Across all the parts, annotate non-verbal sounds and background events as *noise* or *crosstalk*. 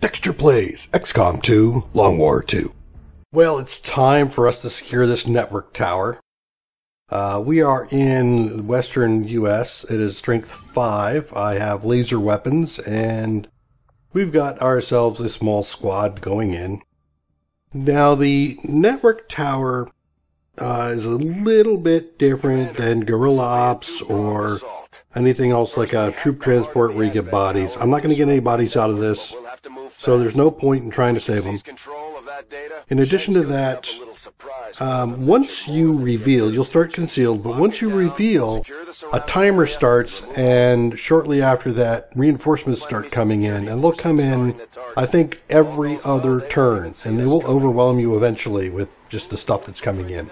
Dextor Plays XCOM 2 Long War 2. Well, it's time for us to secure this network tower. Uh, we are in western US. It is strength 5. I have laser weapons, and we've got ourselves a small squad going in. Now, the network tower uh, is a little bit different than guerrilla ops or anything else like a troop transport where you get bodies. I'm not going to get any bodies out of this, so there's no point in trying to save them. In addition to that, um, once you reveal, you'll start concealed, but once you reveal, a timer starts, and shortly after that, reinforcements start coming in, and they'll come in, I think, every other turn, and they will overwhelm you eventually with just the stuff that's coming in.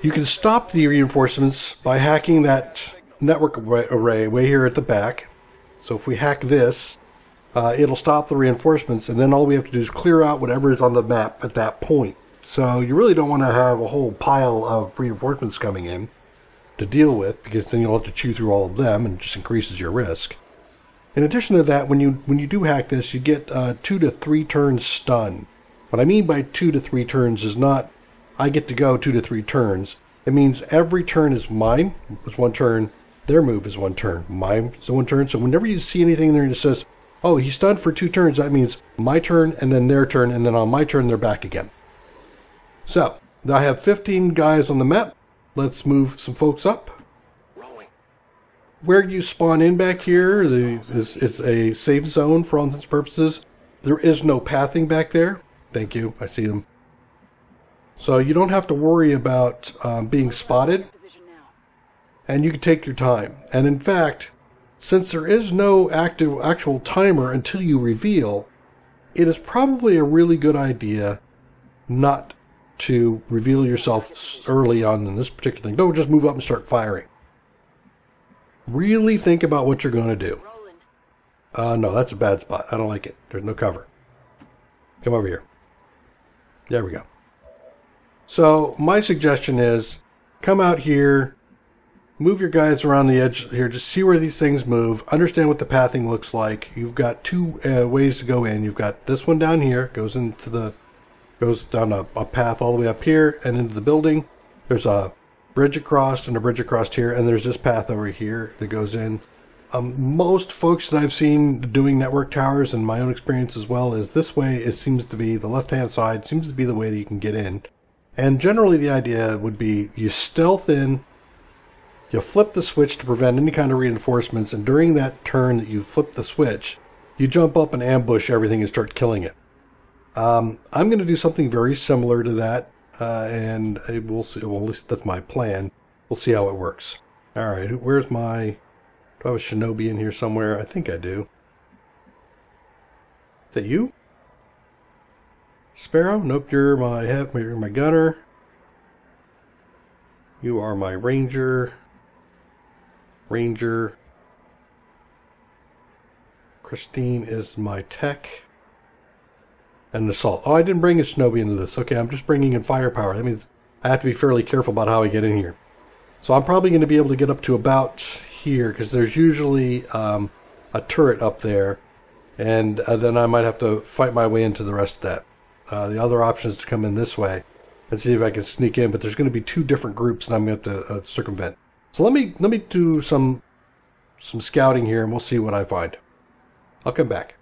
You can stop the reinforcements by hacking that network array way here at the back. So if we hack this, uh, it'll stop the reinforcements, and then all we have to do is clear out whatever is on the map at that point. So you really don't want to have a whole pile of reinforcements coming in to deal with, because then you'll have to chew through all of them, and it just increases your risk. In addition to that, when you when you do hack this, you get uh, two to three turns stun. What I mean by two to three turns is not I get to go two to three turns. It means every turn is mine, is one turn. Their move is one turn. Mine is one turn. So whenever you see anything there that says, oh, he's stunned for two turns, that means my turn and then their turn, and then on my turn, they're back again. So, I have 15 guys on the map. Let's move some folks up. Where you spawn in back here is, is a safe zone for all intents and purposes. There is no pathing back there. Thank you. I see them. So you don't have to worry about um, being spotted. And you can take your time. And in fact, since there is no active actual timer until you reveal, it is probably a really good idea not to reveal yourself early on in this particular thing. Don't just move up and start firing. Really think about what you're going to do. Uh, no, that's a bad spot. I don't like it. There's no cover. Come over here. There we go. So my suggestion is come out here, move your guys around the edge here, just see where these things move, understand what the pathing looks like. You've got two uh, ways to go in. You've got this one down here, goes into the, goes down a, a path all the way up here and into the building. There's a bridge across and a bridge across here, and there's this path over here that goes in. Um, most folks that I've seen doing network towers, and my own experience as well, is this way. It seems to be the left-hand side seems to be the way that you can get in. And generally, the idea would be you stealth in, you flip the switch to prevent any kind of reinforcements, and during that turn that you flip the switch, you jump up and ambush everything and start killing it. Um, I'm going to do something very similar to that, uh, and we'll see. Well, at least that's my plan. We'll see how it works. All right, where's my? Do I have a shinobi in here somewhere? I think I do. Is that you? Sparrow? Nope, you're my you're my gunner. You are my ranger. Ranger. Christine is my tech. And assault. Oh, I didn't bring a shinobi into this. Okay, I'm just bringing in firepower. That means I have to be fairly careful about how I get in here. So I'm probably going to be able to get up to about here because there's usually um, a turret up there. And uh, then I might have to fight my way into the rest of that. Uh, the other option is to come in this way and see if I can sneak in, but there's going to be two different groups and I'm going to have to uh, circumvent. So let me let me do some some scouting here and we'll see what I find. I'll come back.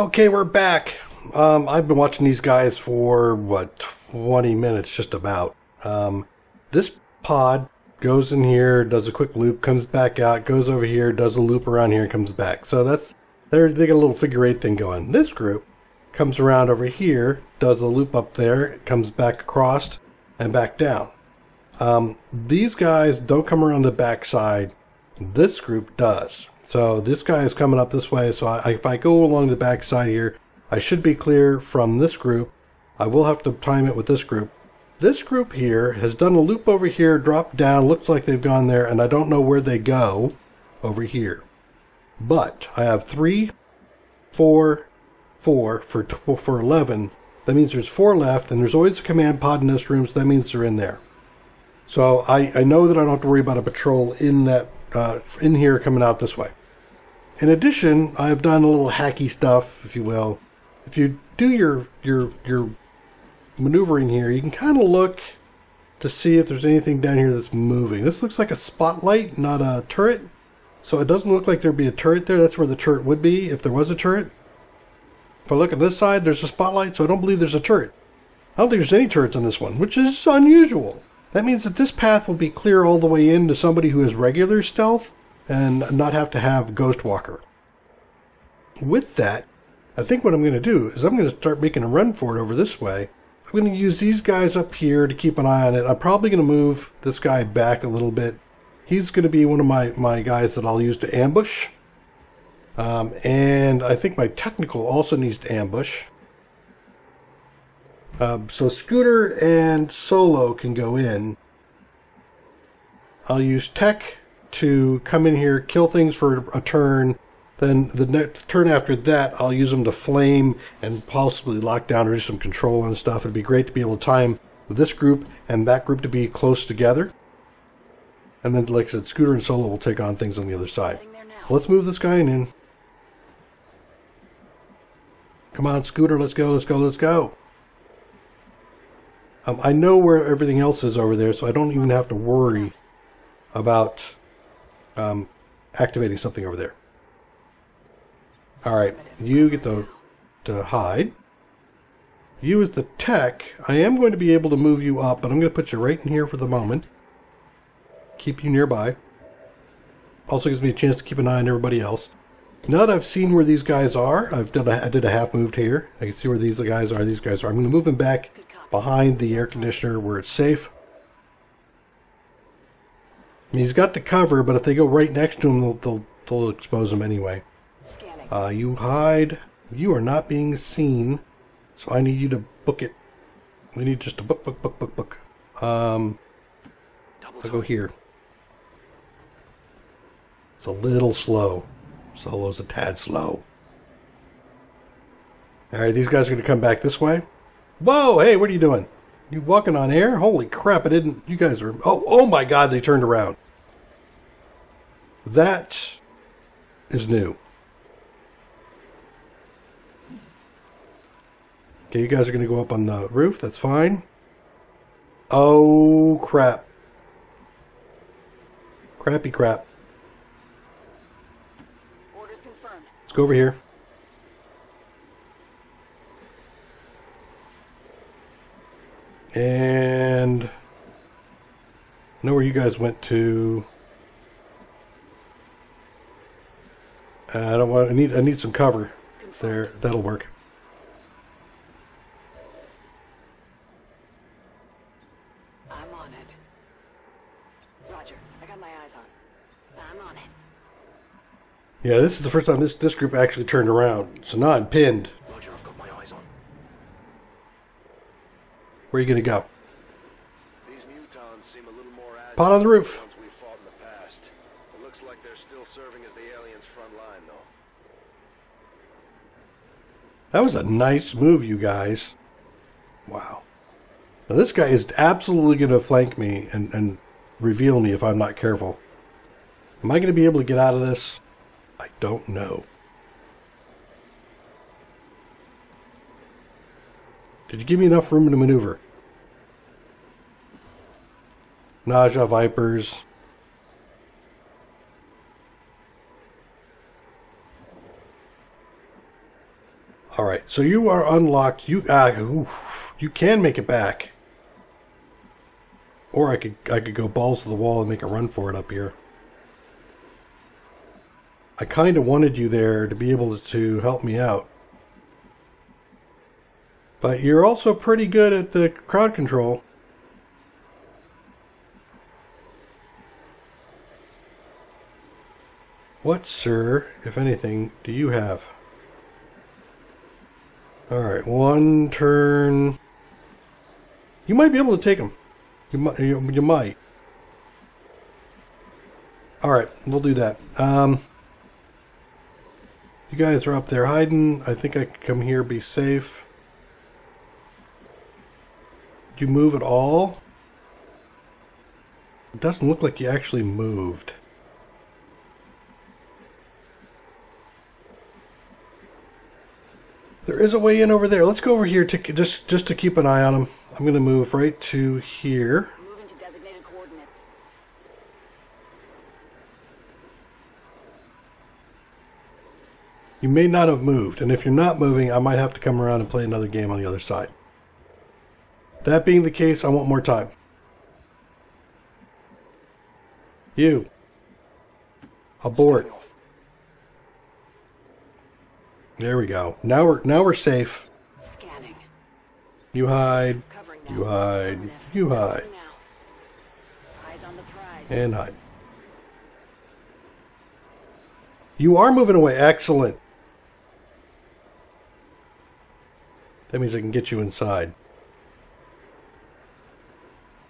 Okay, we're back. Um, I've been watching these guys for what 20 minutes, just about. Um, this pod goes in here, does a quick loop, comes back out, goes over here, does a loop around here, and comes back. So that's they're, they got a little figure eight thing going. This group comes around over here, does a loop up there, comes back across, and back down. Um, these guys don't come around the back side. This group does. So this guy is coming up this way. So I, if I go along the back side here, I should be clear from this group. I will have to time it with this group. This group here has done a loop over here, dropped down, looks like they've gone there, and I don't know where they go over here. But I have three, four, four for for 11. That means there's four left, and there's always a command pod in this room, so that means they're in there. So I, I know that I don't have to worry about a patrol in that uh, in here coming out this way. In addition, I've done a little hacky stuff, if you will. If you do your your your maneuvering here, you can kind of look to see if there's anything down here that's moving. This looks like a spotlight, not a turret. So it doesn't look like there'd be a turret there. That's where the turret would be if there was a turret. If I look at this side, there's a spotlight, so I don't believe there's a turret. I don't think there's any turrets on this one, which is unusual. That means that this path will be clear all the way in to somebody who has regular stealth and not have to have Ghost Walker. With that, I think what I'm going to do is I'm going to start making a run for it over this way. I'm going to use these guys up here to keep an eye on it. I'm probably going to move this guy back a little bit. He's going to be one of my, my guys that I'll use to ambush. Um, and I think my technical also needs to ambush. Uh, so Scooter and Solo can go in. I'll use Tech to come in here, kill things for a turn. Then the next turn after that, I'll use them to flame and possibly lock down or do some control and stuff. It'd be great to be able to time this group and that group to be close together. And then, like I said, Scooter and Solo will take on things on the other side. So let's move this guy in. Come on, Scooter, let's go, let's go, let's go. Um, I know where everything else is over there, so I don't even have to worry about um, activating something over there. Alright, you get to, to hide. You as the tech, I am going to be able to move you up, but I'm going to put you right in here for the moment. Keep you nearby. Also gives me a chance to keep an eye on everybody else. Now that I've seen where these guys are, I've done a, I did a half moved here. I can see where these guys are. These guys are. I'm going to move them back behind the air conditioner where it's safe. He's got the cover, but if they go right next to him, they'll, they'll, they'll expose him anyway. Uh, you hide. You are not being seen, so I need you to book it. We need just a book, book, book, book, book. Um, I'll go here. It's a little slow. Solo's a tad slow. Alright, these guys are going to come back this way. Whoa, hey, what are you doing? You walking on air? Holy crap, I didn't... You guys are... Oh, oh my god, they turned around. That is new. Okay, you guys are going to go up on the roof. That's fine. Oh, crap. Crappy crap. Let's go over here. And know where you guys went to. Uh, I don't want. I need. I need some cover. There. That'll work. I'm on it. Roger. I got my eyes on. I'm on it. Yeah, this is the first time this this group actually turned around. So now I'm pinned. Roger, I've got my eyes on. Where are you gonna go? These mutons seem a little more agile Pot on the roof. ones we fought in the past. It looks like they're still serving as the aliens' front line, though. That was a nice move, you guys. Wow. Now this guy is absolutely going to flank me and, and reveal me if I'm not careful. Am I going to be able to get out of this? Don't know. Did you give me enough room to maneuver? Nausea Vipers. All right, so you are unlocked. You uh, oof, you can make it back, or I could I could go balls to the wall and make a run for it up here. I kind of wanted you there to be able to help me out, but you're also pretty good at the crowd control. What, sir, if anything, do you have? Alright, one turn. You might be able to take him. You might. You, you might. Alright, we'll do that. Um, you guys are up there hiding. I think I can come here, be safe. Do you move at all? It doesn't look like you actually moved. There is a way in over there. Let's go over here to, just, just to keep an eye on them. I'm going to move right to here. You may not have moved, and if you're not moving, I might have to come around and play another game on the other side. That being the case, I want more time. You. Abort. There we go. Now we're now we're safe. Scanning. You hide, you hide, you hide, Now. Eyes on the prize. and hide. You are moving away. Excellent. That means I can get you inside.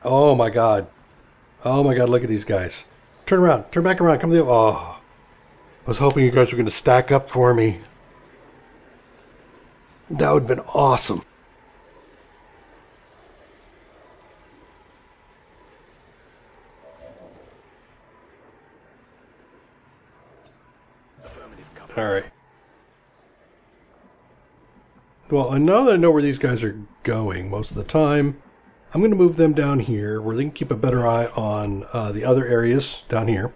Oh my god. Oh my god, look at these guys. Turn around. Turn back around. Come the Oh. I was hoping you guys were going to stack up for me. That would have been awesome. All right. Well, and now that I know where these guys are going most of the time, I'm going to move them down here where they can keep a better eye on uh, the other areas down here.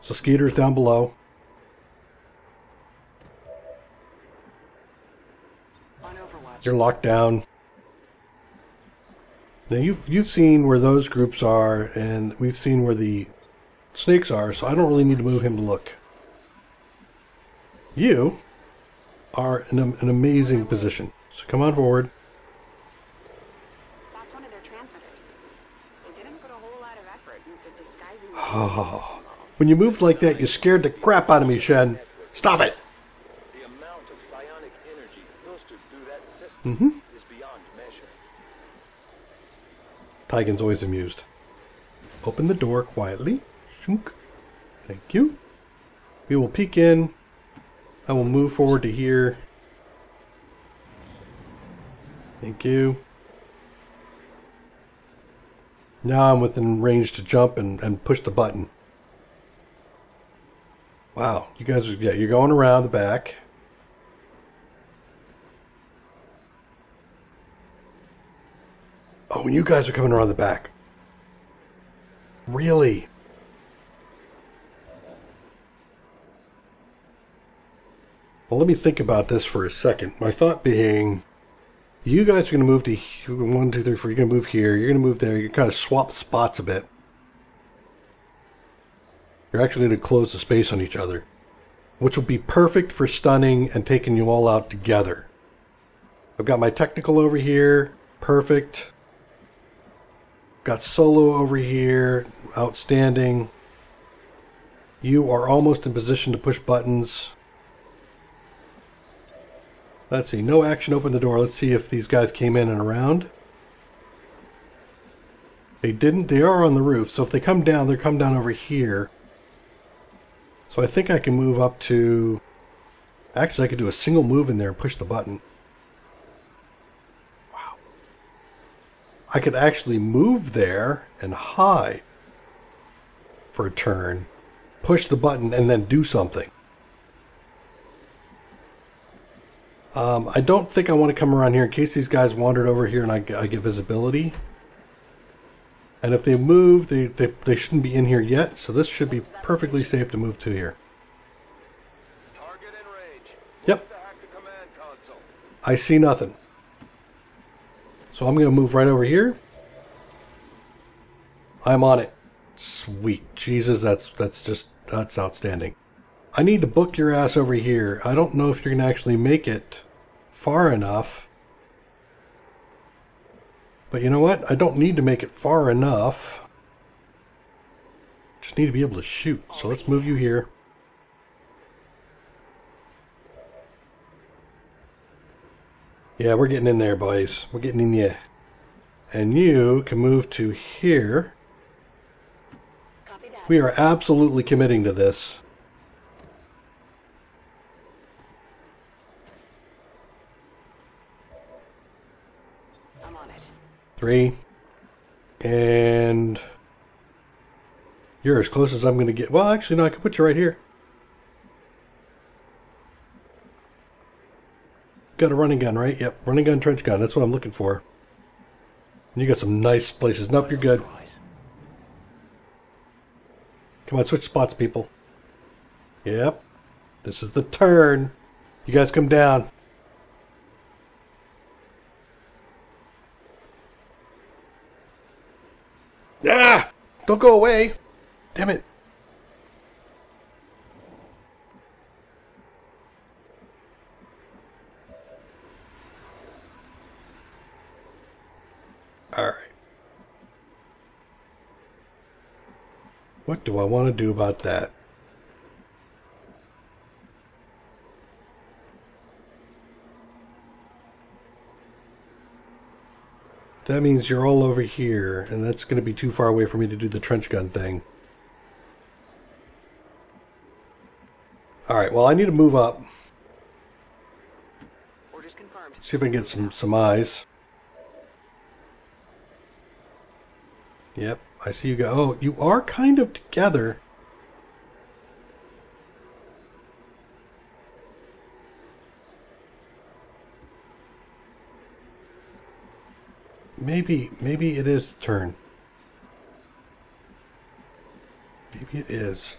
So Skeeter's down below. You're locked down. Now you've you've seen where those groups are, and we've seen where the snakes are. So I don't really need to move him to look. You are in a, an amazing position. So come on forward. That's one of their transmitters. They didn't put a whole lot of effort into disguising *sighs* When you moved like that, you scared the crap out of me, Shen. Stop it. The amount of psionic energy filtered through that system mm-hmm. is beyond measure. Tygan's always amused. Open the door quietly. Shunk. Thank you. We will peek in. I will move forward to here. Thank you. Now I'm within range to jump and, and push the button. Wow, you guys are yeah, you're going around the back. Oh, and you guys are coming around the back. Really? Well, let me think about this for a second. My thought being, you guys are going to move to one, two, three, four. You're going to move here. You're going to move there. You're kind of swap spots a bit. You're actually going to close the space on each other, which will be perfect for stunning and taking you all out together. I've got my technical over here. Perfect. Got solo over here. Outstanding. You are almost in position to push buttons. Let's see. No action. Open the door. Let's see if these guys came in and around. They didn't. They are on the roof. So if they come down, they come down over here. So I think I can move up to... Actually, I could do a single move in there and push the button. Wow. I could actually move there and hide for a turn, push the button, and then do something. Um, I don't think I want to come around here in case these guys wandered over here and I, I get visibility. And if they move, they, they, they shouldn't be in here yet, so this should be perfectly safe to move to here. Target in range. Yep. Move to hack the command console. I see nothing. So I'm going to move right over here. I'm on it. Sweet. Jesus, that's that's just that's outstanding. I need to book your ass over here. I don't know if you're going to actually make it far enough. But you know what? I don't need to make it far enough. Just need to be able to shoot. So let's move you here. Yeah, we're getting in there, boys. We're getting in there. And you can move to here. We are absolutely committing to this. I'm on it. Three. And you're as close as I'm going to get. Well, actually, no, I can put you right here. got a running gun, right? Yep, running gun, trench gun. That's what I'm looking for. And you got some nice places. Nope, you're good. Come on, switch spots, people. Yep. This is the turn. You guys come down. Ah! Don't go away. Damn it. Alright. What do I want to do about that? That means you're all over here, and that's going to be too far away for me to do the trench gun thing. Alright, well I need to move up. See if I can get some, some eyes. Yep, I see you go. Oh, you are kind of together. Maybe, maybe it is the turn. Maybe it is.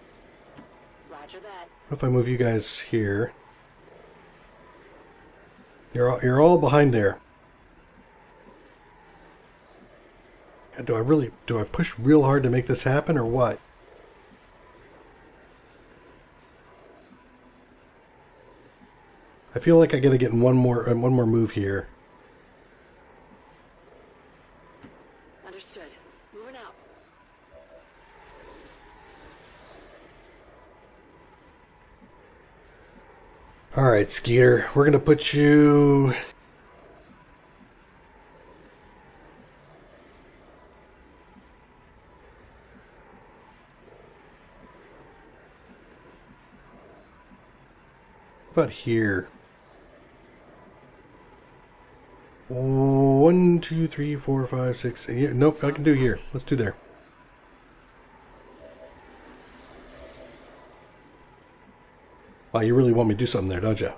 Roger that. What if I move you guys here? You're all, you're all behind there. And Do I really do I push real hard to make this happen or what? I feel like I got to get in one more uh, one more move here. Understood. Moving out. All right, Skeeter, we're gonna put you. About here? One, two, three, four, five, six. Yeah, nope, I can do here. Let's do there. Wow, you really want me to do something there, don't you?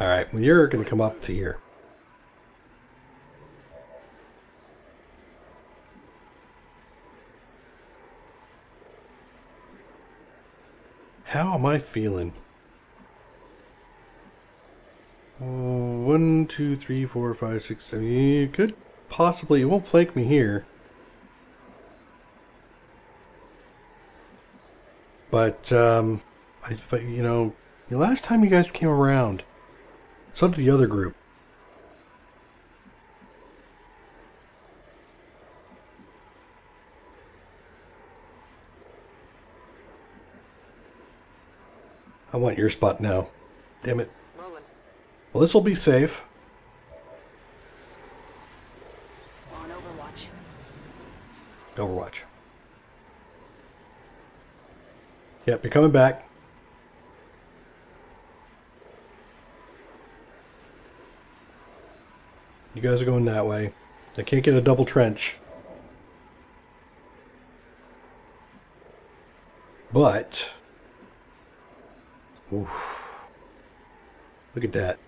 All right, well, you're going to come up to here. How am I feeling? One, two, three, four, five, six, seven. You could possibly. It won't flank me here. But um, I, you know, the last time you guys came around, so did the other group. I want your spot now. Damn it. Rolling. Well, this will be safe. On Overwatch. Overwatch. Yep, you're coming back. You guys are going that way. I can't get a double trench. But. Oof. Look at that.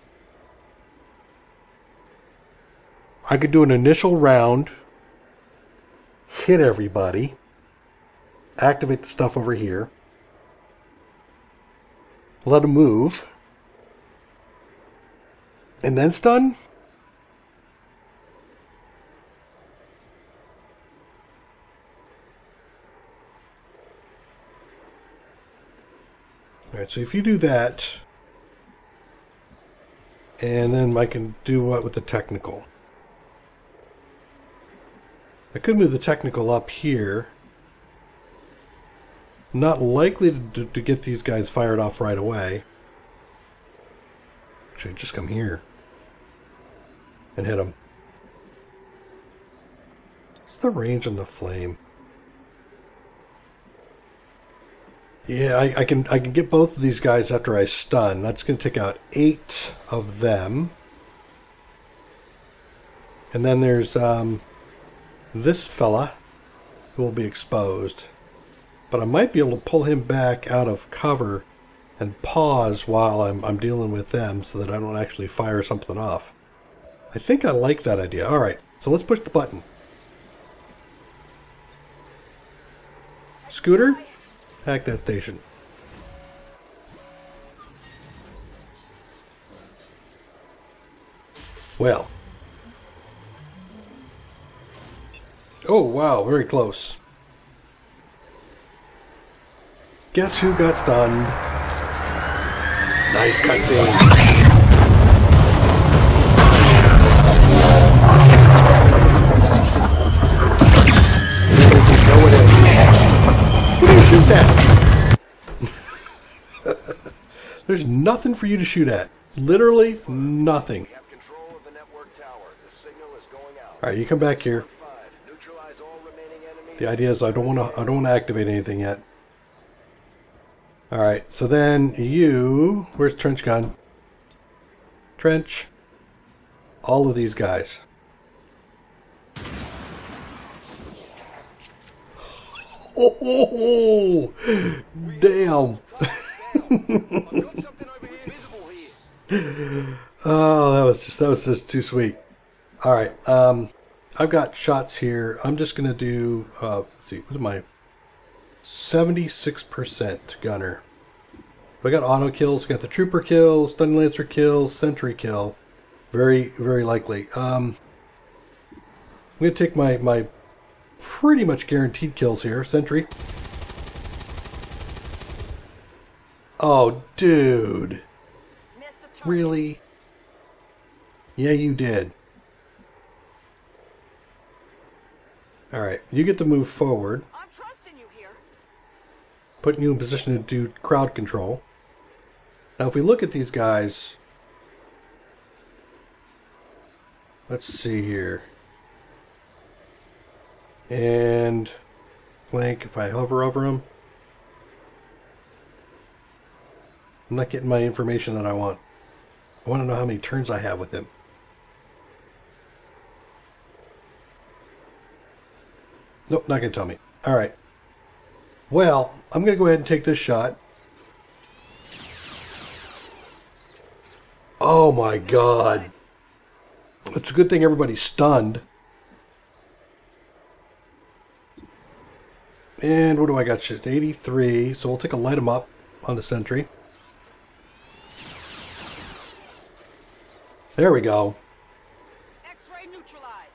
I could do an initial round, hit everybody, activate the stuff over here, let them move, and then stun? Alright, so if you do that, and then I can do what with the technical? I could move the technical up here. Not likely to, to get these guys fired off right away. Should just come here and hit them. What's the range on the flame? Yeah, I, I can I can get both of these guys after I stun. That's going to take out eight of them. And then there's um, this fella who will be exposed. But I might be able to pull him back out of cover and pause while I'm, I'm dealing with them so that I don't actually fire something off. I think I like that idea. All right, so let's push the button. Scooter, hack that station. Well. Oh, wow, very close. Guess who got stunned? Nice cutscene. Shoot at? There's nothing for you to shoot at. Literally nothing. We have control of the network tower. The signal is going out. All right, you come back here. Five. Neutralize all remaining enemies. The idea is I don't want to I don't want to activate anything yet. All right, so then you, where's trench gun? Trench. All of these guys. Oh, damn. Here visible here. Oh, that was just that was just too sweet. All right, um, I've got shots here. I'm just gonna do. Uh, let's see, what am I? Seventy-six percent gunner. We got auto kills. Got the trooper kill, stun lancer kill, sentry kill. Very, very likely. Um, I'm gonna take my my pretty much guaranteed kills here. Sentry. Oh, dude. Missed the target. Really? Yeah, you did. Alright, you get to move forward, I'm trusting you here. putting you in position to do crowd control. Now, if we look at these guys, let's see here. And flank, if I hover over them, I'm not getting my information that I want. I want to know how many turns I have with him. Nope, not going to tell me. All right. Well, I'm going to go ahead and take this shot. Oh my god. It's a good thing everybody's stunned. And what do I got? Shit, 83. So we'll take a light 'em up on the sentry. There we go. X-ray neutralized.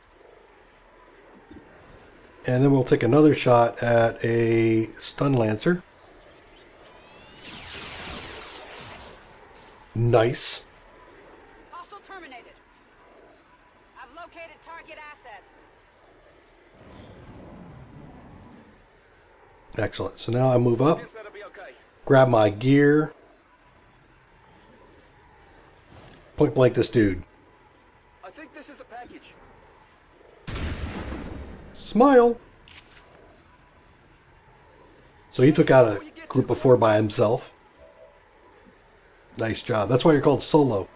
And then we'll take another shot at a stun lancer. Nice. Excellent. So now I move up, Guess that'll be okay. grab my gear, point blank this dude. I think this is the package. Smile. So he took out a group of four by himself. Nice job. That's why you're called solo.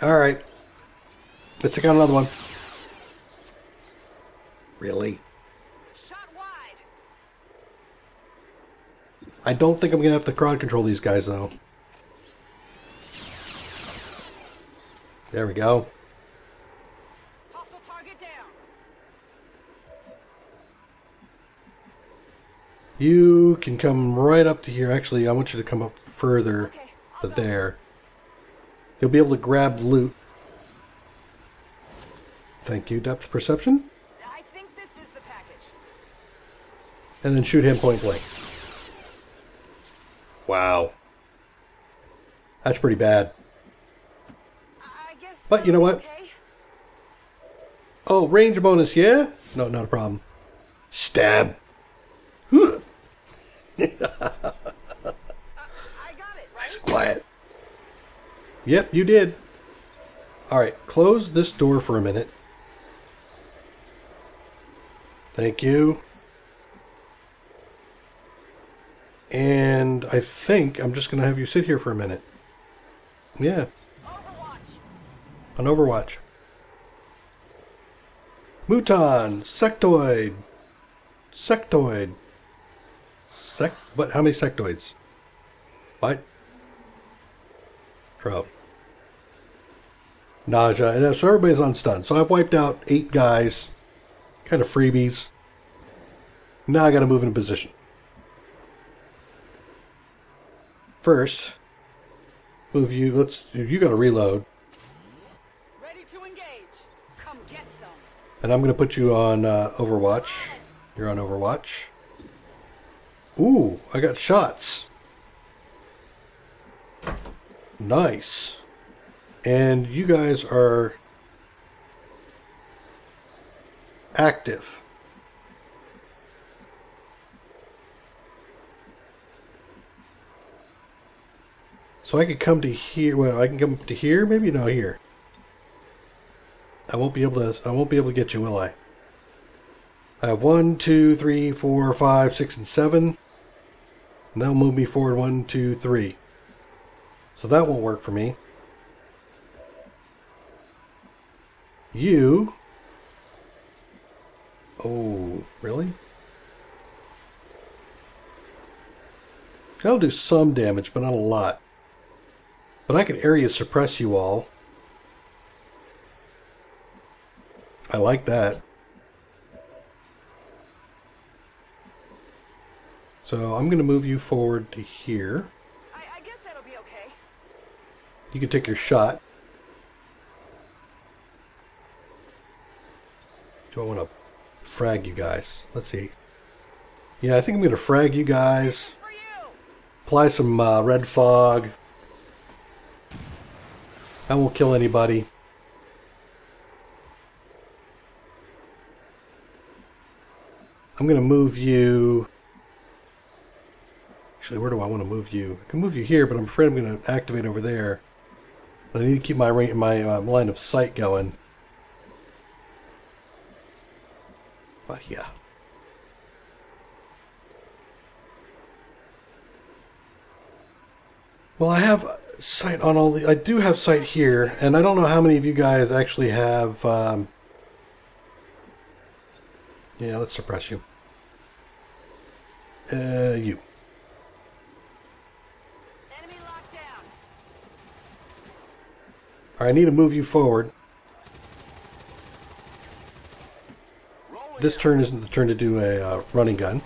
All right. Let's take out another one. Really? Shot wide. I don't think I'm going to have to crowd control these guys, though. There we go. Hostile target down. You can come right up to here. Actually, I want you to come up further to there. You'll be able to grab loot. Thank you, depth perception. I think this is the package. And then shoot him point blank. Wow. That's pretty bad. But you know what? Okay. Oh, range bonus, yeah? No, not a problem. Stab. Huh. It, right? Quiet. Yep, you did. All right, close this door for a minute. Thank you. And I think I'm just going to have you sit here for a minute. Yeah, on Overwatch. Muton, sectoid, sectoid, sec. What? How many sectoids? What? Trope. Nausea. And so everybody's on stun. So I've wiped out eight guys. Kind of freebies. Now I gotta move into position. First, move you. Let's. You gotta reload. Ready to engage. Come get some. And I'm going to put you on uh, Overwatch. You're on Overwatch. Ooh, I got shots. Nice. And you guys are active. So I could come to here. Well, I can come to here. Maybe not here. I won't be able to. I won't be able to get you, will I? I have one, two, three, four, five, six, and seven. And that'll move me forward one, two, three. So that won't work for me. You. Oh, really? That'll do some damage, but not a lot. But I could area suppress you all. I like that. So I'm going to move you forward to here. I, I guess that'll be okay. You can take your shot. Do I want to frag you guys? Let's see. Yeah, I think I'm going to frag you guys. You. Apply some uh, red fog. I won't kill anybody. I'm going to move you. Actually, where do I want to move you? I can move you here, but I'm afraid I'm going to activate over there. But I need to keep my my uh, line of sight going. But yeah. Well, I have sight on all the. I do have sight here, and I don't know how many of you guys actually have. Um, yeah, let's suppress you. Uh, you. Enemy locked down. All right, I need to move you forward. This turn isn't the turn to do a uh, running gun.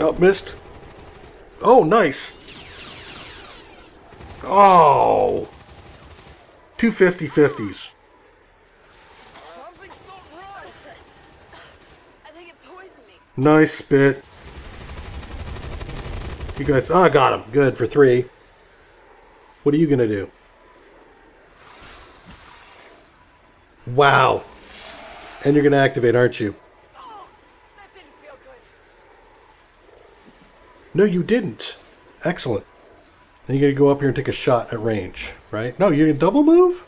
Nope, missed. Oh, nice. Oh. Two 50 50s. Something's not right. I think it poisoned me. Nice spit. You guys, ah, got him. Good for three. What are you gonna do? Wow. And you're gonna activate, aren't you? Oh, that didn't feel good. No, you didn't. Excellent. Then you're gonna go up here and take a shot at range, right? No, you're gonna double move?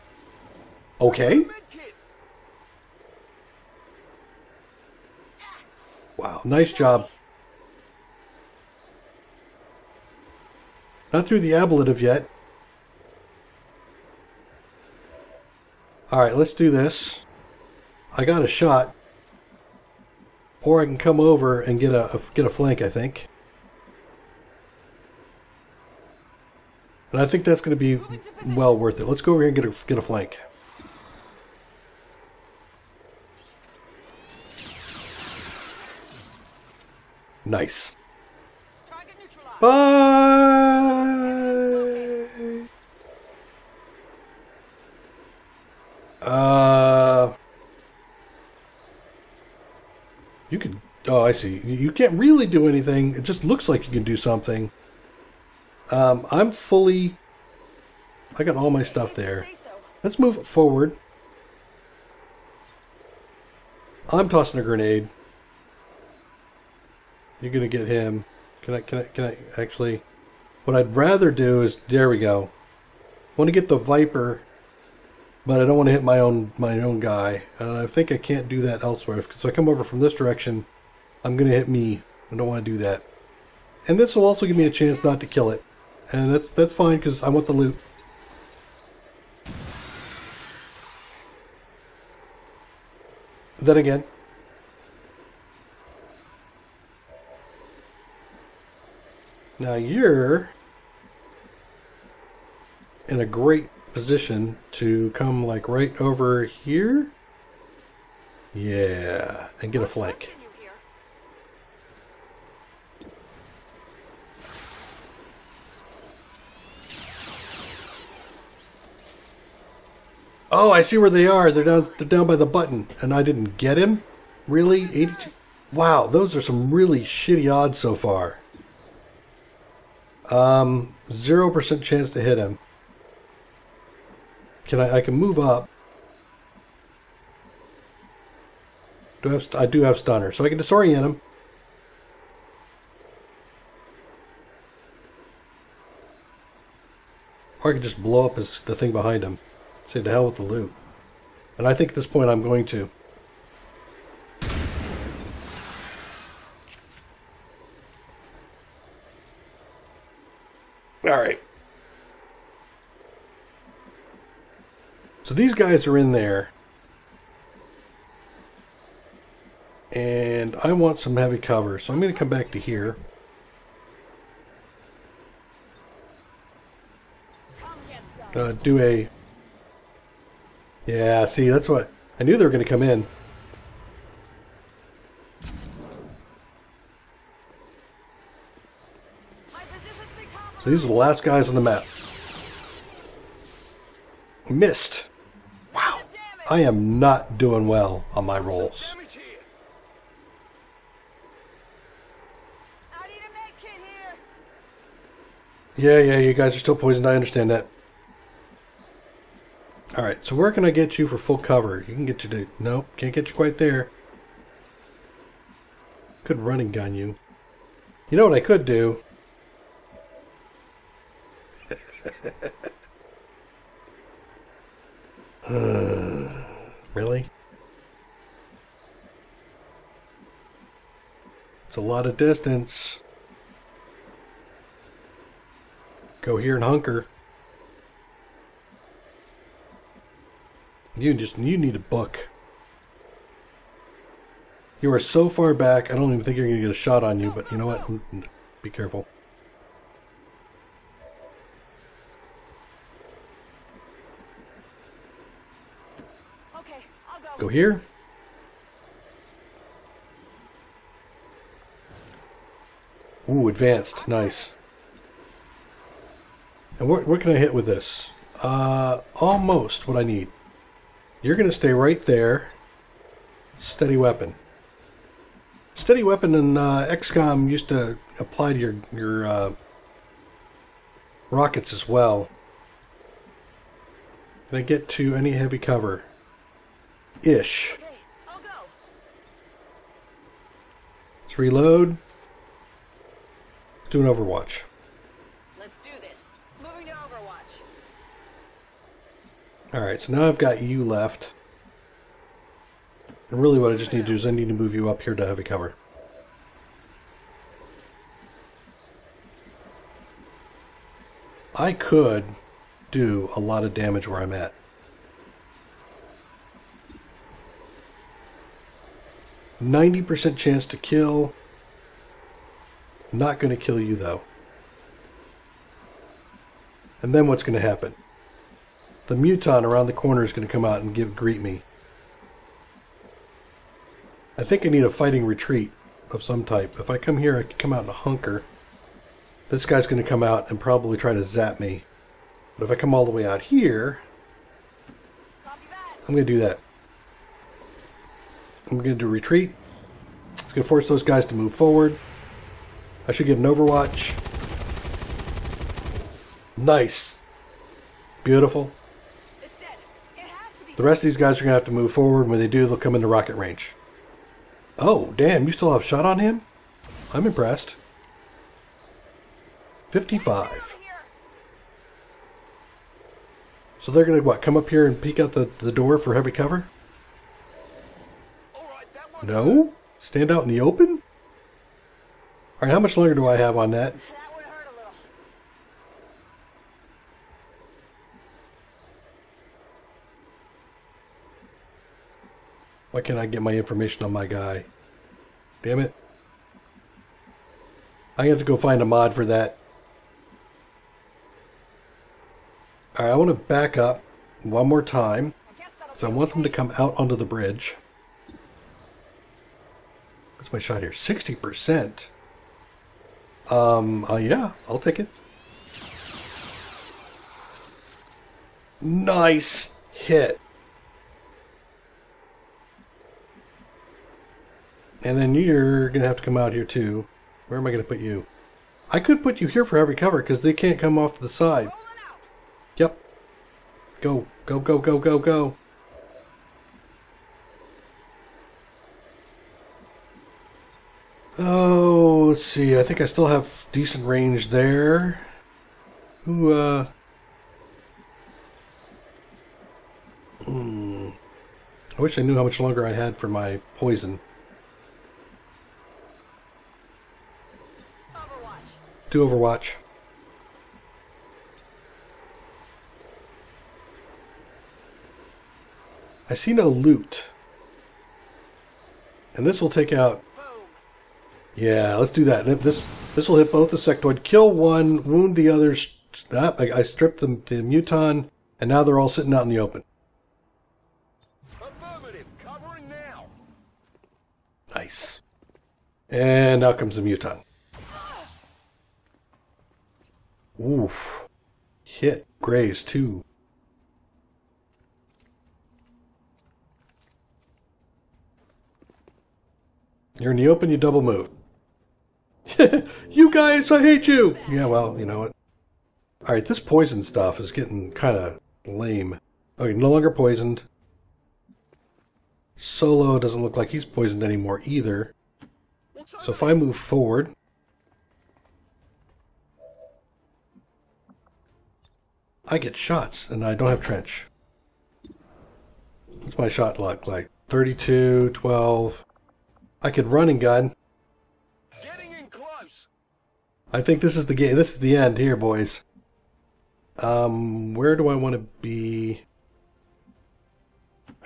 Okay. Wow, nice job. Not through the ablative yet. Alright, let's do this. I got a shot. Or I can come over and get a, a get a flank, I think. And I think that's going to be well worth it. Let's go over here and get a get a flank. Nice. Bye. Uh, you can. Oh, I see. You- You can't really do anything. It just looks like you can do something. Um, I'm fully. I got all my stuff there. Let's move forward. I'm tossing a grenade. You're gonna get him. Can I? Can I? Can I actually? What I'd rather do is there we go. I want to get the Viper, but I don't want to hit my own my own guy, and I think I can't do that elsewhere. If so, I come over from this direction, I'm gonna hit me. I don't want to do that. And this will also give me a chance not to kill it, and that's that's fine because I want the loot. then again, now you're in a great position to come like right over here. Yeah, and get a flank. Oh, I see where they are. They're down. They're down by the button, and I didn't get him. Really, eighty-two. Wow, those are some really shitty odds so far. Um, zero percent chance to hit him. Can I? I can move up. Do I have? I do have stunner, so I can disorient him. Or I can just blow up his, the thing behind him. Say to hell with the loot. And I think at this point I'm going to. Alright. So these guys are in there. And I want some heavy cover. So I'm going to come back to here. Uh, do a yeah, see, that's what I knew they were going to come in. So these are the last guys on the map. Missed. Wow. I am not doing well on my rolls. Yeah, yeah, you guys are still poisoned. I understand that. All right, so where can I get you for full cover? You can get you to... Nope, can't get you quite there. Could run running gun you. You know what I could do? *laughs* Really? It's a lot of distance. Go here and hunker. You just you need a book. You are so far back. I don't even think you're going to get a shot on you. But you know what? Be careful. Okay, I'll go. Go here. Ooh, advanced. Nice. And what, what can I hit with this? Uh, almost what I need. You're going to stay right there. Steady weapon. Steady weapon in uh, XCOM used to apply to your your uh, rockets as well. Can I get to any heavy cover? Ish. Let's reload. Let's do an Overwatch. Let's do this. Moving to Overwatch. Alright, so now I've got you left. And really what I just need to do is I need to move you up here to heavy cover. I could do a lot of damage where I'm at. Ninety percent chance to kill. Not going to kill you though. And then what's going to happen? The muton around the corner is going to come out and give greet me. I think I need a fighting retreat of some type. If I come here, I can come out in a hunker. This guy's going to come out and probably try to zap me. But if I come all the way out here, I'm going to do that. I'm going to do retreat. It's going to force those guys to move forward. I should get an overwatch. Nice. Beautiful. It's dead. It has to be. The rest of these guys are going to have to move forward. When they do, they'll come into rocket range. Oh, damn, you still have shot on him? I'm impressed. 55. So they're going to, what, come up here and peek out the, the door for heavy cover? No? Stand out in the open? All right, how much longer do I have on that? That would hurt a little. Why can't I get my information on my guy? Damn it. I have to go find a mod for that. Alright, I want to back up one more time. So I want them to come out onto the bridge. What's my shot here? 60%. Um, uh, yeah, I'll take it. Nice hit. And then you're going to have to come out here too. Where am I going to put you? I could put you here for heavy cover because they can't come off the side. Yep. Go, go, go, go, go, go. Oh, let's see. I think I still have decent range there. Who, uh... Hmm. I wish I knew how much longer I had for my poison. Do Overwatch. I see no loot. And this will take out... Yeah, let's do that. This this will hit both the sectoid. Kill one, wound the others. Ah, I, I stripped them to Muton, and now they're all sitting out in the open. Affirmative. Covering now. Nice. And out comes the Muton. Oof. Hit. Graze, too. You're in the open, you double move. *laughs* you guys, I hate you! Yeah, well, you know what? Alright, this poison stuff is getting kind of lame. Okay, no longer poisoned. Solo doesn't look like he's poisoned anymore either. So if I move forward, I get shots and I don't have trench. What's my shot luck like? 32, 12. I could run and gun. Getting in close. I think this is the game. This is the end here, boys. Um, where do I want to be?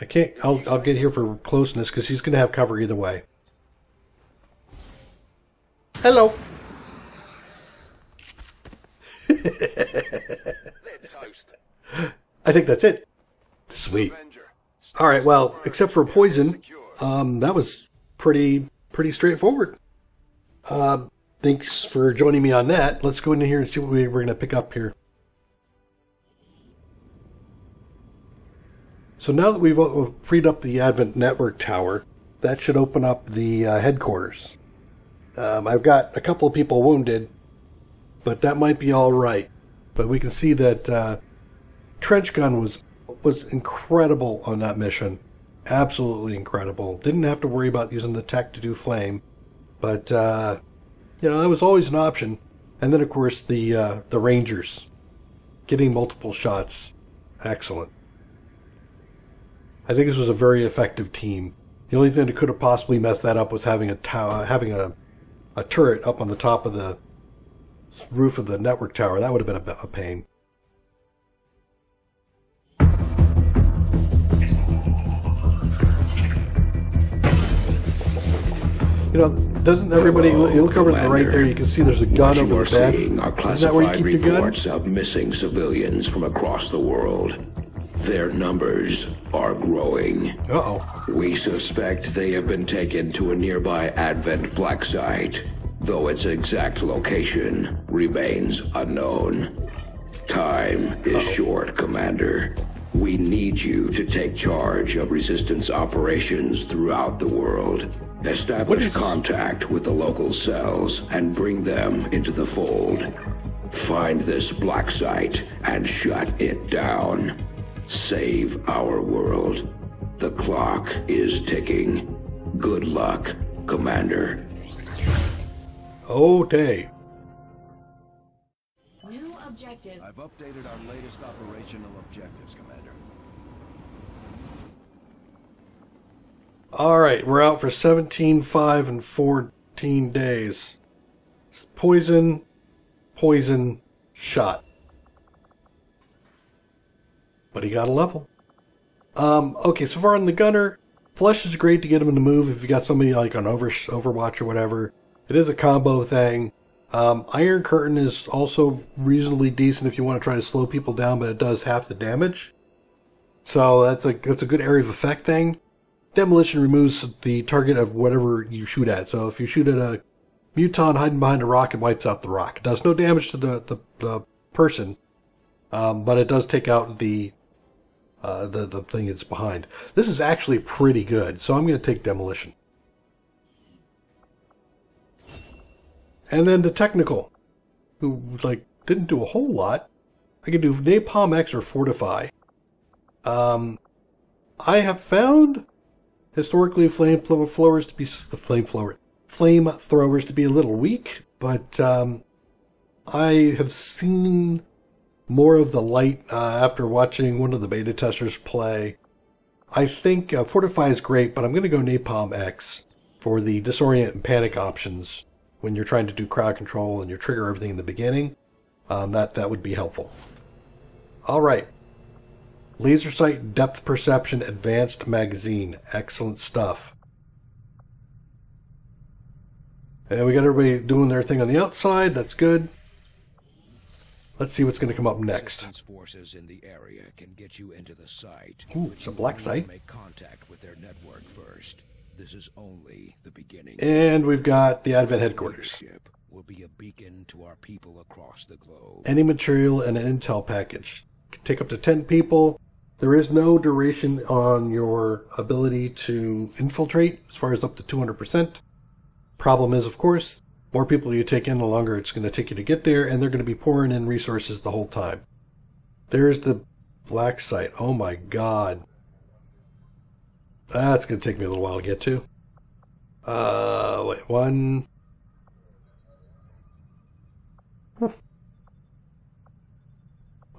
I can't. I'll I'll get here for closeness because he's going to have cover either way. Hello. *laughs* I think that's it. Sweet. All right. Well, except for poison, um, that was pretty pretty straightforward. Uh, thanks for joining me on that. Let's go in here and see what we, we're going to pick up here. So now that we've uh, freed up the Advent Network Tower, that should open up the uh, headquarters. Um, I've got a couple of people wounded, but that might be all right. But we can see that uh, trench gun was was incredible on that mission. Absolutely incredible. Didn't have to worry about using the tech to do flame, but uh, you know that was always an option. And then of course the uh, the Rangers, getting multiple shots, excellent. I think this was a very effective team. The only thing that could have possibly messed that up was having a tower, having a a turret up on the top of the roof of the network tower. That would have been a, a pain. You know, doesn't everybody Hello, you look over to the right there? You can see there's a gun over the bed. Isn't that where you keep your gun? reports of missing civilians from across the world. Their numbers are growing. Uh oh. We suspect they have been taken to a nearby Advent black site, though its exact location remains unknown. Time is short, Commander. We need you to take charge of resistance operations throughout the world. Establish is- contact with the local cells and bring them into the fold. Find this black site and shut it down. Save our world. The clock is ticking. Good luck, Commander. Okay. New objective. I've updated our latest operational objectives, Commander. All right, we're out for 17, 5, and 14 days. Poison, poison, shot. But he got a level. Um, okay, so far on the gunner, Flush is great to get him to move if you got somebody like on over, Overwatch or whatever. It is a combo thing. Um, Iron Curtain is also reasonably decent if you want to try to slow people down, but it does half the damage. So that's a that's a good area of effect thing. Demolition removes the target of whatever you shoot at. So if you shoot at a muton hiding behind a rock, it wipes out the rock. It does no damage to the the, the person, um, but it does take out the uh, the the thing it's behind. This is actually pretty good, so I'm going to take demolition. And then the technical, who like didn't do a whole lot. I can do napalm X or fortify. Um, I have found historically flame throwers to be the flame thrower flame throwers to be a little weak, but um, I have seen more of the light uh, after watching one of the beta testers play. I think uh, Fortify is great, but I'm going to go Napalm X for the disorient and panic options when you're trying to do crowd control and you trigger everything in the beginning. Um, that that would be helpful. All right, laser sight depth perception advanced magazine, excellent stuff. And we got everybody doing their thing on the outside. That's good. Let's see what's going to come up next. forces in the area can get you into the site. Ooh, it's a black site. Make contact with their network first. This is only the beginning. And we've got the Advent headquarters. Will be a beacon to our people across the globe. Any material and an intel package. Can take up to 10 people. There is no duration on your ability to infiltrate, as far as up to 200%. Problem is, of course, more people you take in, the longer it's going to take you to get there, and they're going to be pouring in resources the whole time. There's the black site. Oh my god. That's going to take me a little while to get to. Uh, wait, one. One,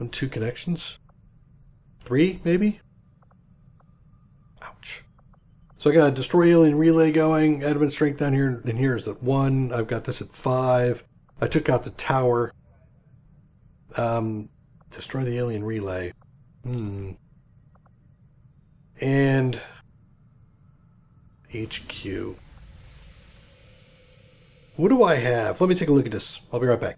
two connections? Three, maybe? Ouch. So I got a destroy alien relay going. Advent strength down here, and here is at one. I've got this at five. I took out the tower. Um, destroy the alien relay. Hmm. And HQ. What do I have? Let me take a look at this. I'll be right back.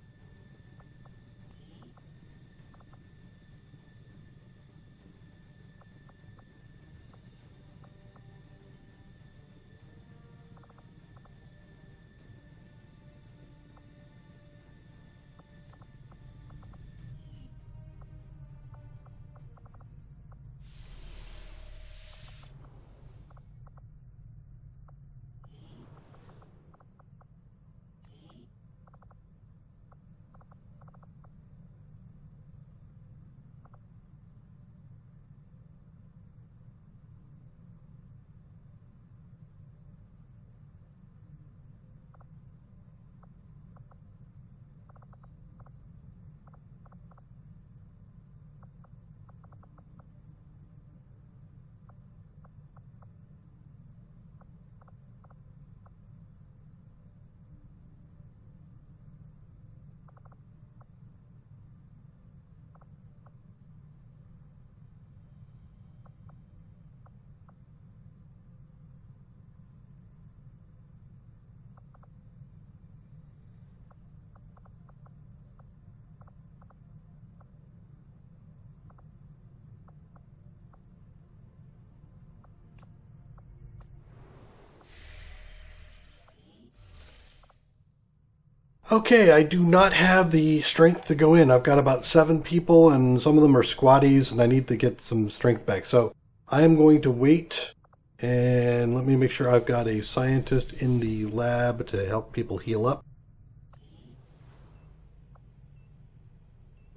Okay, I do not have the strength to go in. I've got about seven people, and some of them are squatties, and I need to get some strength back. So I am going to wait, and let me make sure I've got a scientist in the lab to help people heal up.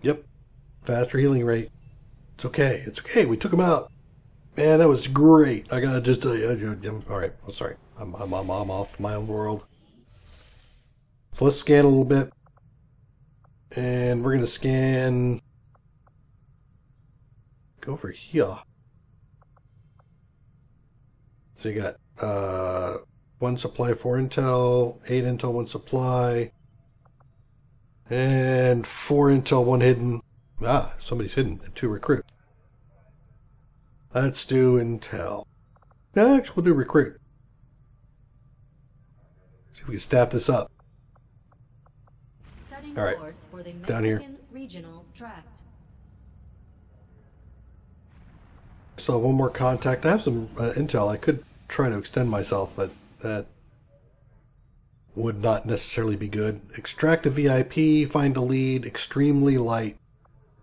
Yep, faster healing rate. It's okay. It's okay. We took him out. Man, that was great. I gotta just tell you. All right. I'm sorry. I'm, I'm, I'm off my own world. So let's scan a little bit. And we're going to scan. Go over here. So you got uh, one supply, four intel, eight intel, one supply, and four intel, one hidden. Ah, somebody's hidden, and two recruit. Let's do intel. Next, we'll do recruit. See if we can staff this up. All right. Down here. Mexican Regional Tract. So one more contact. I have some uh, intel. I could try to extend myself, but that would not necessarily be good. Extract a VIP, find a lead, extremely light,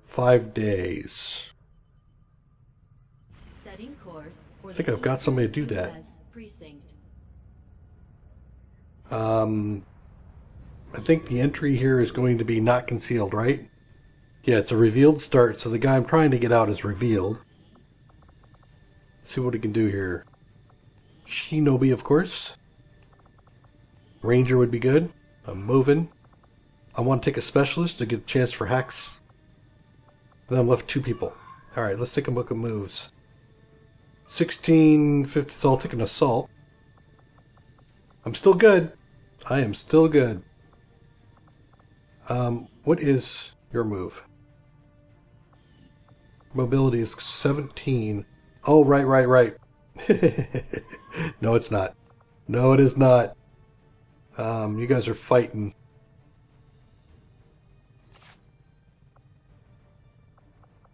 five days. Setting course for I think I've got somebody to do that. Um, I think the entry here is going to be not concealed, right? Yeah, it's a revealed start, so the guy I'm trying to get out is revealed. Let's see what he can do here. Shinobi, of course. Ranger would be good. I'm moving. I want to take a specialist to get a chance for hacks. then I'm left two people. Alright, let's take a look at moves. 1650, so I'll take an assault. I'm still good. I am still good. Um, what is your move? Mobility is 17. Oh, right, right, right. *laughs* no, it's not. No, it is not. Um, you guys are fighting.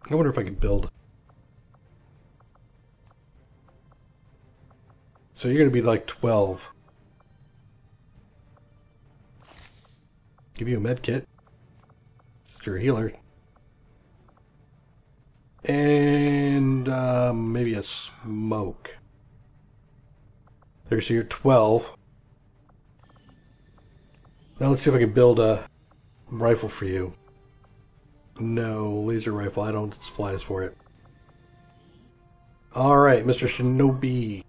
I wonder if I could build. So you're going to be like 12. Give you a med kit. It's your healer. And um, maybe a smoke. There's your 12. Now let's see if I can build a rifle for you. No, laser rifle. I don't supplies for it. Alright, Mr. Shinobi.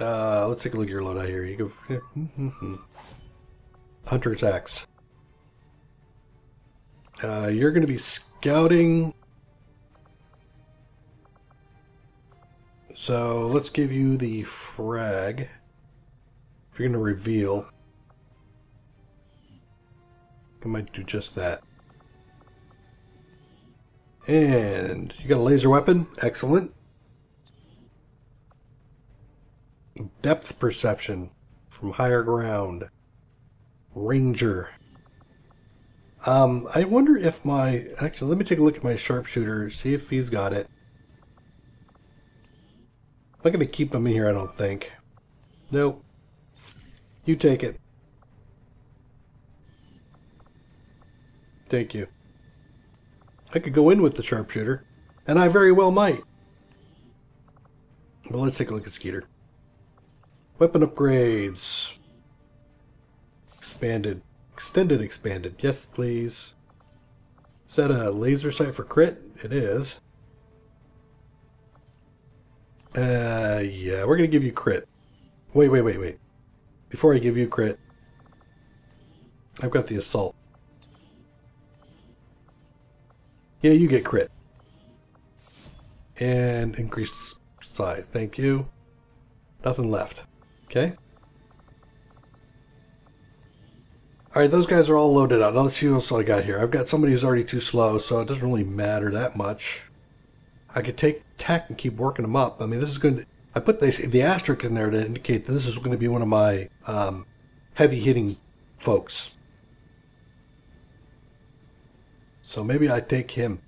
Uh, let's take a look at your loadout here. You go. yeah, *laughs* mhm. Hunter's. Uh, you're going to be scouting. So let's give you the frag. If you're going to reveal, I might do just that. And you got a laser weapon. Excellent. Depth perception from higher ground. Ranger. Um, I wonder if my actually let me take a look at my sharpshooter, see if he's got it. I'm not gonna keep him in here, I don't think. Nope. You take it. Thank you. I could go in with the sharpshooter, and I very well might. Well, let's take a look at Skeeter. Weapon upgrades. Expanded. Extended expanded. Yes, please. Is that a laser sight for crit? It is. Uh, yeah, we're going to give you crit. Wait, wait, wait, wait. Before I give you crit, I've got the assault. Yeah, you get crit. And increased size. Thank you. Nothing left. Okay. Alright, those guys are all loaded out. Now let's see what else I got here. I've got somebody who's already too slow, so it doesn't really matter that much. I could take tech and keep working them up. I mean, this is going to... I put the, the asterisk in there to indicate that this is going to be one of my um, heavy-hitting folks. So maybe I take him.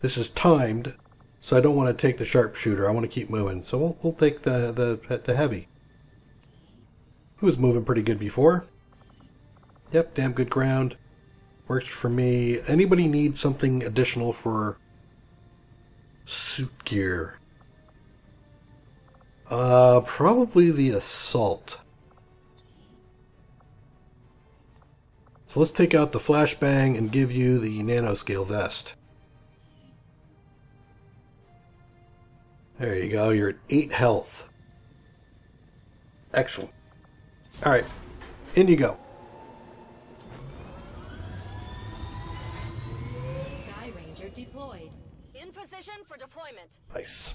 This is timed, so I don't want to take the sharpshooter. I want to keep moving. So we'll, we'll take the, the, the heavy. He was moving pretty good before. Yep, damn good ground. Works for me. Anybody need something additional for suit gear? Uh, probably the assault. So let's take out the flashbang and give you the nanoscale vest. There you go. You're at 8 health. Excellent. Alright. In you go. Skyranger deployed. In position for deployment. Nice.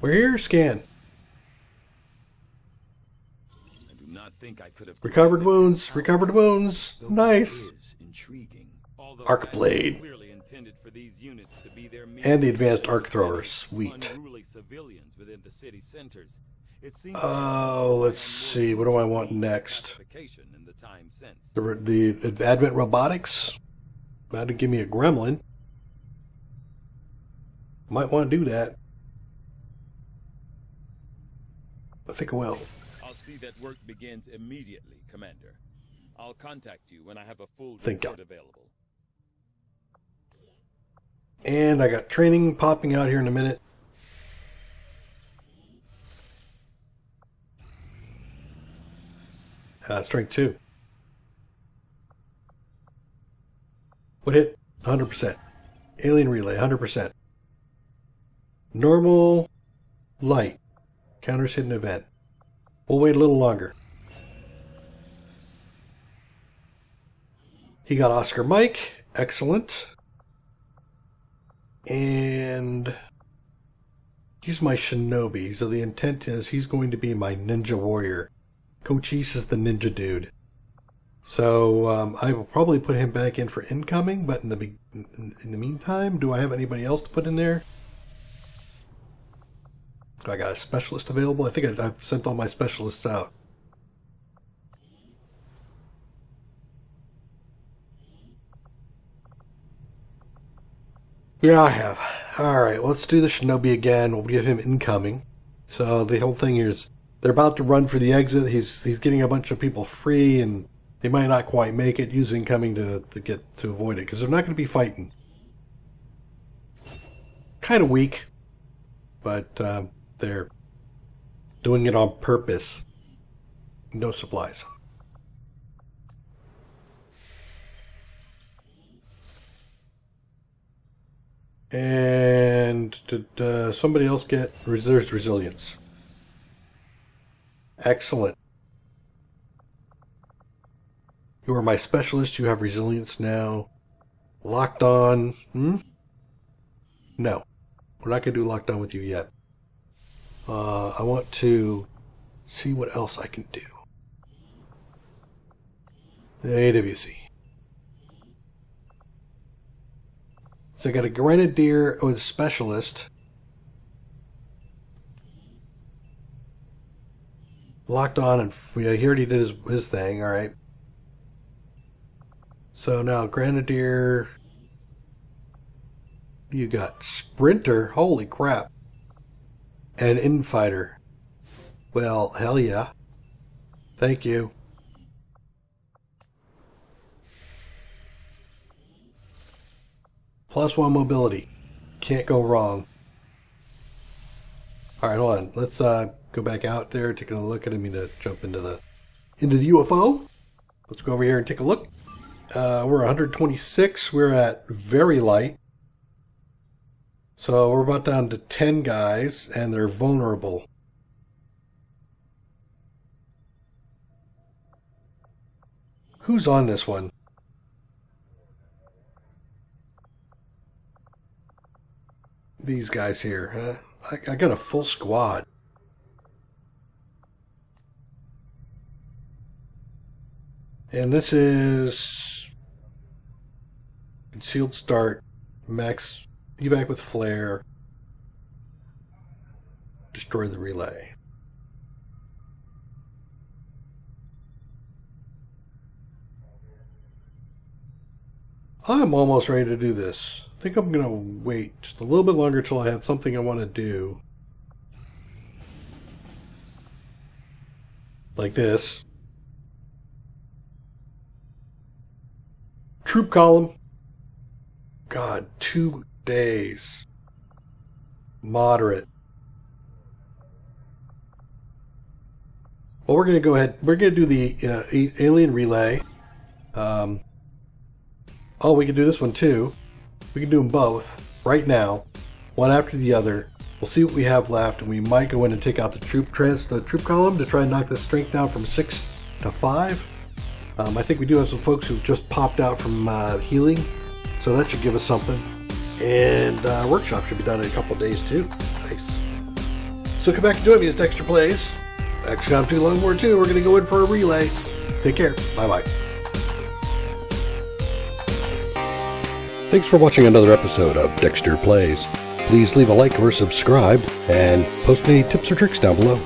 We're here, scan. I do not think I could have Recovered wounds, recovered wounds. Nice. intriguing. Arc blade. clearly intended for these units And the advanced arc thrower. any Sweet. unruly civilians within the city centers. It seems Oh, let's see. What do I want next? the. The, Advent Robotics. To give me a gremlin. Might want to do that. I think I will. I'll see that work begins immediately, Commander. I'll contact you when I have a full Think report available. And I got training popping out here in a minute. Uh, strength 2. What hit? 100%. Alien relay, 100%. Normal, light. Counters hidden event. We'll wait a little longer. He got Oscar Mike. Excellent. And he's my shinobi. So the intent is he's going to be my ninja warrior. Cochise is the ninja dude. So um, I will probably put him back in for incoming. But in the in the meantime, do I have anybody else to put in there? Do I got a specialist available? I think I've sent all my specialists out. Yeah, I have. Alright, let's do the shinobi again. We'll give him incoming. So the whole thing is they're about to run for the exit. He's he's getting a bunch of people free and they might not quite make it. Use incoming to, to get to avoid it because they're not going to be fighting. Kind of weak, but uh, they're doing it on purpose. No supplies. And did uh, somebody else get reserves resilience? Excellent. You are my specialist. You have resilience now. Locked on. Hmm? No. We're not going to do locked on with you yet. Uh, I want to see what else I can do. The AWC. So I got a grenadier with specialist. Locked on, and yeah, he already did his, his thing, alright. So now, grenadier. You got sprinter, holy crap. And infighter. Well, hell yeah. Thank you. Plus one mobility. Can't go wrong. Alright, hold on. Let's uh, go back out there, take a look I mean to jump into the into the UFO. Let's go over here and take a look. Uh, we're 126. We're at very light. So we're about down to 10 guys, and they're vulnerable. Who's on this one? These guys here, huh? I, I got a full squad. And this is concealed start, max evac with flare, destroy the relay. I'm almost ready to do this. Think I'm going to wait just a little bit longer till I have something I want to do. Like this. Troop column. God, two days. Moderate. Well, we're going to go ahead. We're going to do the uh, alien relay. Um, oh, we can do this one too. We can do them both right now, one after the other. We'll see what we have left, and we might go in and take out the troop trans the troop column to try and knock the strength down from six to five. Um, I think we do have some folks who just popped out from uh, healing, so that should give us something. And uh, workshop should be done in a couple days too. Nice. So come back and join me as Dextor plays XCOM 2 Long War 2. We're going to go in for a relay. Take care. Bye bye. Thanks for watching another episode of Dextor Plays. Please leave a like or subscribe and post any tips or tricks down below.